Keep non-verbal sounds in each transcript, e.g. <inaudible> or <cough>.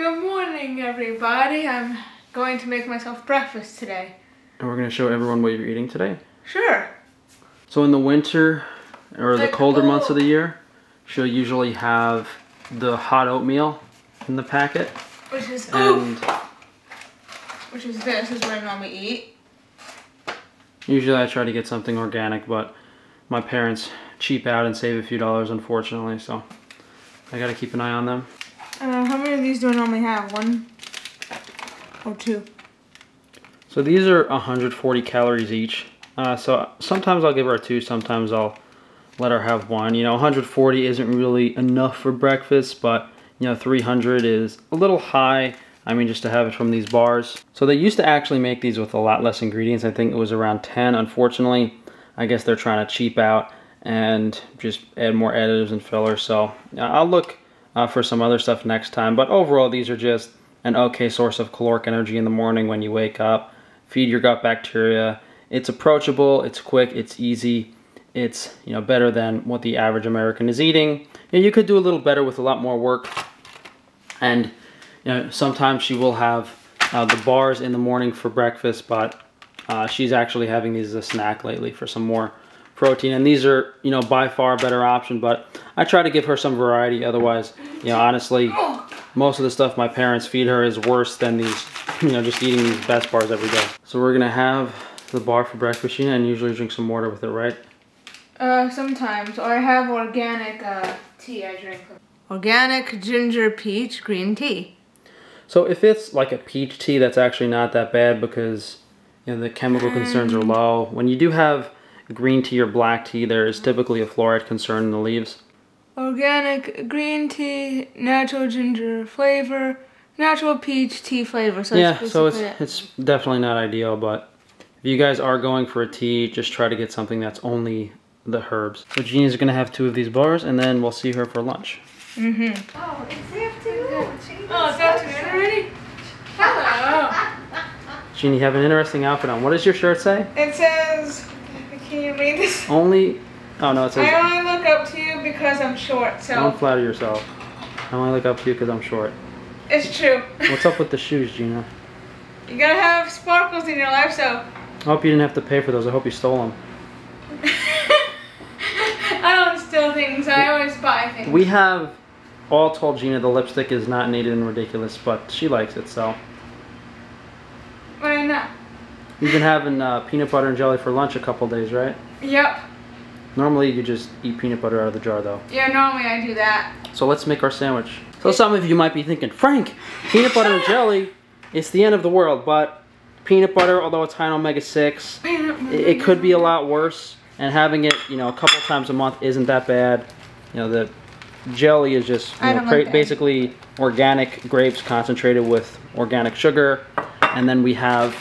Good morning, everybody. I'm going to make myself breakfast today. And we're gonna show everyone what you're eating today. Sure. So in the winter or the Like, colder months of the year, she'll usually have the hot oatmeal in the packet. Which is And which is this is what I normally eat. usually I try to get something organic, but my parents cheap out and save a few dollars unfortunately, so I gotta keep an eye on them. How many of these do I normally have? One or two? So these are 140 calories each. Uh, so sometimes I'll give her two, sometimes I'll let her have one. You know, 140 isn't really enough for breakfast, but you know, 300 is a little high. I mean, just to have it from these bars. So they used to actually make these with a lot less ingredients. I think it was around 10. Unfortunately, I guess they're trying to cheap out and just add more additives and fillers. So uh, I'll look uh, for some other stuff next time. But overall, these are just an okay source of caloric energy in the morning when you wake up. Feed your gut bacteria. It's approachable. It's quick. It's easy. It's you know better than what the average American is eating. And you could do a little better with a lot more work. And you know sometimes she will have uh, the bars in the morning for breakfast, but uh, she's actually having these as a snack lately for some more protein. And these are you know by far a better option. But I try to give her some variety. Otherwise, you know honestly, most of the stuff my parents feed her is worse than these <laughs> you know just eating these best bars every day. So we're gonna have the bar for breakfast, Gina, and usually drink some water with it, right? Uh, sometimes. Or I have organic uh, tea I drink. Organic ginger peach green tea. So if it's like a peach tea, that's actually not that bad because you know the chemical concerns are low. When you do have green tea or black tea, there is typically a fluoride concern in the leaves. Organic green tea, natural ginger flavor, natural peach tea flavor. So yeah, so it's it. it's definitely not ideal, but if you guys are going for a tea, just try to get something that's only the herbs. So Gina's gonna have two of these bars, and then we'll see her for lunch. Mm-hmm. Oh, it's the afternoon. Oh, it's afternoon already? Hello. Gina, you have an interesting outfit on. What does your shirt say? It says, can you read this? Only. Oh no, it says. I only look up to you because I'm short, so Don't flatter yourself. I only look up to you because I'm short. it's true. What's up with the shoes, Gina? You gotta have sparkles in your life, so I hope you didn't have to pay for those. I hope you stole them. <laughs> I don't steal things. I always buy things. We have all told Gina the lipstick is not needed and ridiculous, but she likes it, so. You've been having uh, peanut butter and jelly for lunch a couple days, right? Yep. Normally you just eat peanut butter out of the jar, though. Yeah, normally I do that. So let's make our sandwich. So some of you might be thinking, Frank, peanut butter and jelly, it's the end of the world, but peanut butter, although it's high in omega-6, it, it could be a lot worse. And having it, you know, a couple times a month isn't that bad. You know, the jelly is just you know, like basically organic grapes concentrated with organic sugar. And then we have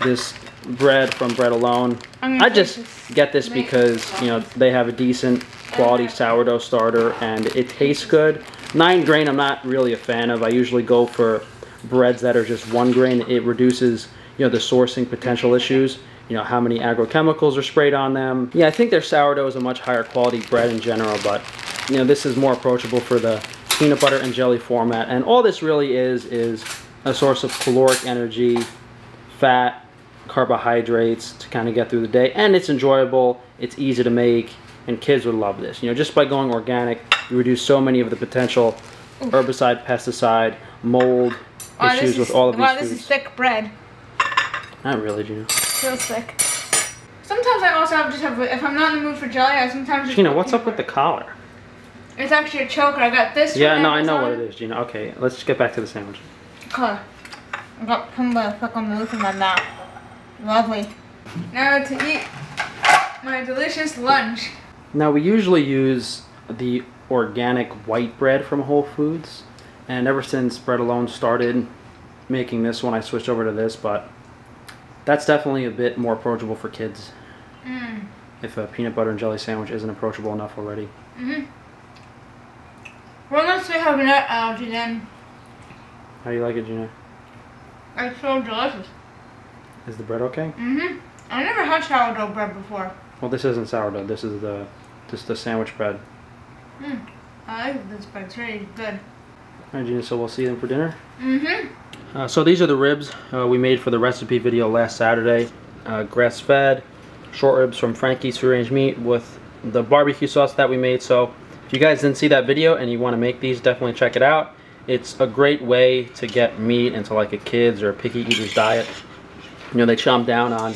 this bread from Bread Alone. I just get this because, you know, they have a decent quality sourdough starter and it tastes good. Nine grain I'm not really a fan of. I usually go for breads that are just one grain. It reduces, you know, the sourcing potential issues. You know, how many agrochemicals are sprayed on them. Yeah, I think their sourdough is a much higher quality bread in general, but, you know, this is more approachable for the peanut butter and jelly format. And all this really is, is a source of caloric energy, fat, carbohydrates to kind of get through the day. And it's enjoyable, it's easy to make, and kids would love this. You know, just by going organic, you reduce so many of the potential herbicide, pesticide, mold Wow, issues is- with all of these Wow, this foods. is thick bread. Not really, Gina. Feels thick. Sometimes I also have just have if I'm not in the mood for jelly, I sometimes just Gina, put what's up with the collar? It's actually a choker. I got this. Yeah, no, I know what it is, Gina. Okay, let's just get back to the sandwich. Color. I got stuck on the roof of my mouth. Lovely. Now to eat my delicious lunch. Now we usually use the organic white bread from Whole Foods, and ever since Bread Alone started making this one, I switched over to this. But that's definitely a bit more approachable for kids. Mmm. If a peanut butter and jelly sandwich isn't approachable enough already. Mhm. Well, unless we have a nut allergy, then How do you like it, Gina? it's so delicious. Is the bread okay? Mm-hmm. I never had sourdough bread before. Well, this isn't sourdough. This is the just the sandwich bread. Mm. I like this bread. It's really good. Alright, Gina, so we'll see them for dinner. Mm-hmm. Uh, so these are the ribs uh, we made for the recipe video last Saturday. Uh, grass-fed, short ribs from Frankie's Free Range Meat with the barbecue sauce that we made. So if you guys didn't see that video and you want to make these, definitely check it out. It's a great way to get meat into like a kid's or a picky eater's diet. You know, they chomp down on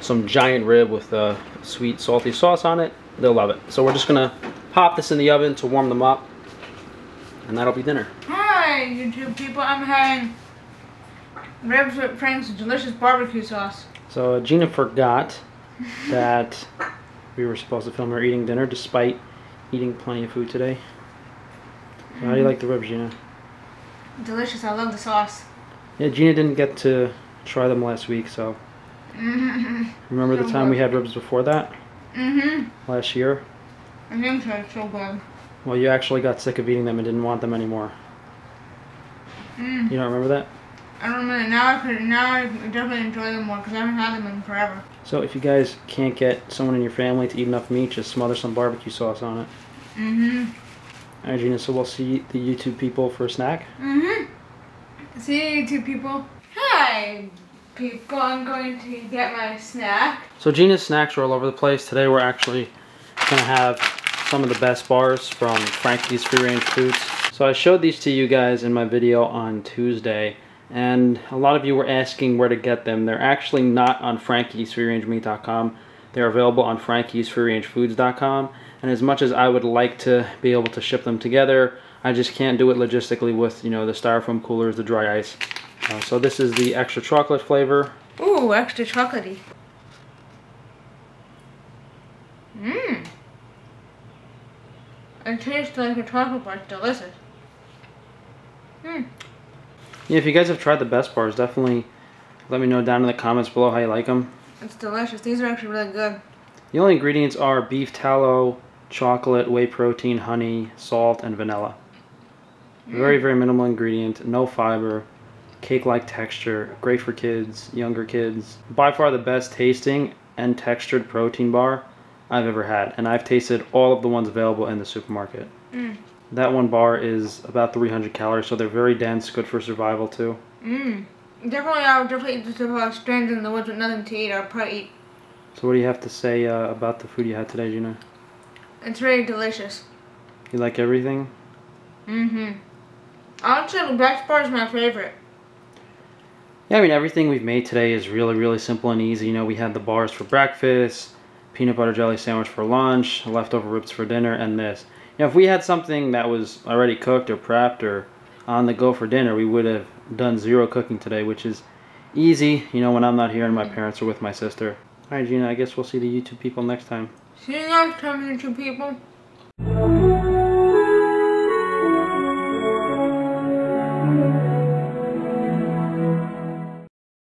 some giant rib with a sweet salty sauce on it. They'll love it. So we're just gonna pop this in the oven to warm them up and that'll be dinner. Hi, YouTube people. I'm having ribs with Frank's delicious barbecue sauce. So uh, Gina forgot <laughs> that we were supposed to film her eating dinner despite eating plenty of food today. So how do you mm-hmm. like the ribs, Gina? Delicious. I love the sauce. Yeah, Gina didn't get to try them last week, so Mm-hmm. <laughs> remember the So time we had ribs before that Mm-hmm. last year? I think so. So good. Well, you actually got sick of eating them and didn't want them anymore. Mm. You don't remember that? I don't know. Now I could. Now I definitely enjoy them more because I haven't had them in forever. So if you guys can't get someone in your family to eat enough meat, just smother some barbecue sauce on it. Mm-hmm. All right, Gina, so we'll see the YouTube people for a snack. Mm-hmm. See you two people. Hi, people. I'm going to get my snack. So Gina's snacks are all over the place. Today we're actually gonna have some of the best bars from Frankie's Free Range Foods. So I showed these to you guys in my video on Tuesday, and a lot of you were asking where to get them. They're actually not on Frankie'sFreeRangeMeat.com. They're available on Frankie'sFreeRangeFoods.com. And as much as I would like to be able to ship them together, I just can't do it logistically with you know the styrofoam coolers, the dry ice. Uh, so this is the extra chocolate flavor. Ooh, extra chocolatey. Mmm. It tastes like a chocolate bar. It's delicious. Mmm. Yeah, if you guys have tried the best bars, definitely let me know down in the comments below how you like them. It's delicious. These are actually really good. The only ingredients are beef tallow, chocolate, whey protein, honey, salt, and vanilla. Very, very minimal ingredient, no fiber, cake-like texture, great for kids, younger kids. By far the best tasting and textured protein bar I've ever had, and I've tasted all of the ones available in the supermarket. Mm. That one bar is about 300 calories, so they're very dense, good for survival too. Mmm. Definitely, I would definitely eat this if I was stranded in the woods with nothing to eat. I would probably eat. So what do you have to say uh, about the food you had today, Gina? It's really delicious. You like everything? Mm-hmm. Honestly, the best bar is my favorite. Yeah, I mean, everything we've made today is really, really simple and easy. You know, we had the bars for breakfast, peanut butter jelly sandwich for lunch, leftover ribs for dinner, and this. You know, if we had something that was already cooked or prepped or on the go for dinner, we would have done zero cooking today, which is easy, you know, when I'm not here and my parents are with my sister. All right, Gina, I guess we'll see the YouTube people next time. See you next time, YouTube people.